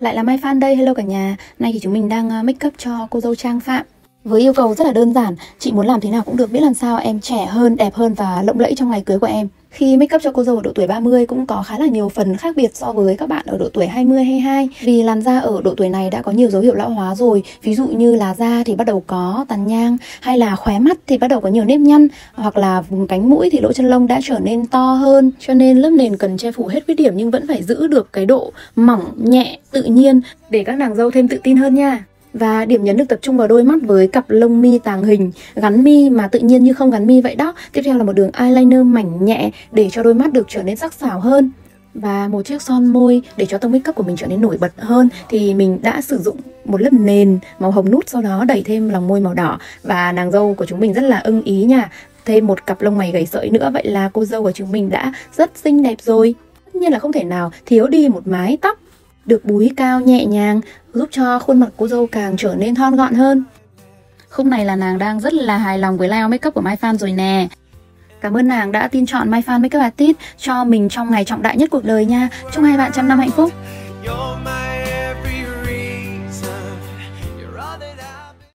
Lại là Mai Phan đây, hello cả nhà. Nay thì chúng mình đang ờ, make up cho cô dâu Trang Phạm với yêu cầu rất là đơn giản, chị muốn làm thế nào cũng được biết làm sao em trẻ hơn, đẹp hơn và lộng lẫy trong ngày cưới của em. Khi make up cho cô dâu ở độ tuổi 30 cũng có khá là nhiều phần khác biệt so với các bạn ở độ tuổi 20 22 vì làn da ở độ tuổi này đã có nhiều dấu hiệu lão hóa rồi. Ví dụ như là da thì bắt đầu có tàn nhang hay là khóe mắt thì bắt đầu có nhiều nếp nhăn hoặc là vùng cánh mũi thì lỗ chân lông đã trở nên to hơn. Cho nên lớp nền cần che phủ hết khuyết điểm nhưng vẫn phải giữ được cái độ mỏng, nhẹ, tự nhiên để các nàng dâu thêm tự tin hơn nha. Và điểm nhấn được tập trung vào đôi mắt với cặp lông mi tàng hình, gắn mi mà tự nhiên như không gắn mi vậy đó. Tiếp theo là một đường eyeliner mảnh nhẹ để cho đôi mắt được trở nên sắc sảo hơn. Và một chiếc son môi để cho tông make up của mình trở nên nổi bật hơn thì mình đã sử dụng một lớp nền màu hồng nút sau đó đẩy thêm lòng môi màu đỏ và nàng dâu của chúng mình rất là ưng ý nha. Thêm một cặp lông mày gầy sợi nữa vậy là cô dâu của chúng mình đã rất xinh đẹp rồi. Tất nhiên là không thể nào thiếu đi một mái tóc được búi cao nhẹ nhàng giúp cho khuôn mặt cô dâu càng trở nên thon gọn hơn. Khúc này là nàng đang rất là hài lòng với layout makeup của Mai Fan rồi nè. Cảm ơn nàng đã tin chọn My Fan Makeup Artist cho mình trong ngày trọng đại nhất cuộc đời nha. Chúc hai bạn trăm năm hạnh phúc.